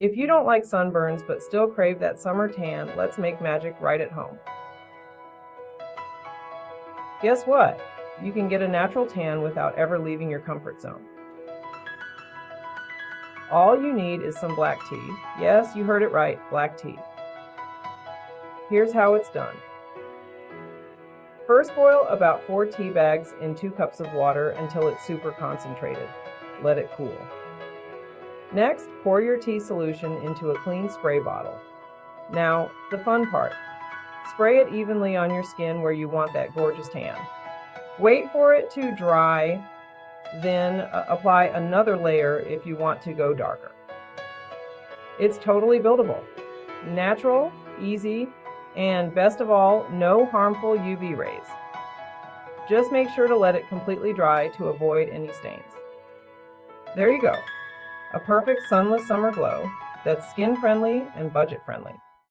If you don't like sunburns but still crave that summer tan, let's make magic right at home. Guess what? You can get a natural tan without ever leaving your comfort zone. All you need is some black tea. Yes, you heard it right, black tea. Here's how it's done. First boil about 4 tea bags in 2 cups of water until it's super concentrated. Let it cool. Next, pour your tea solution into a clean spray bottle. Now, the fun part. Spray it evenly on your skin where you want that gorgeous tan. Wait for it to dry, then uh, apply another layer if you want to go darker. It's totally buildable. Natural, easy, and best of all, no harmful UV rays. Just make sure to let it completely dry to avoid any stains. There you go. A perfect sunless summer glow that's skin friendly and budget friendly.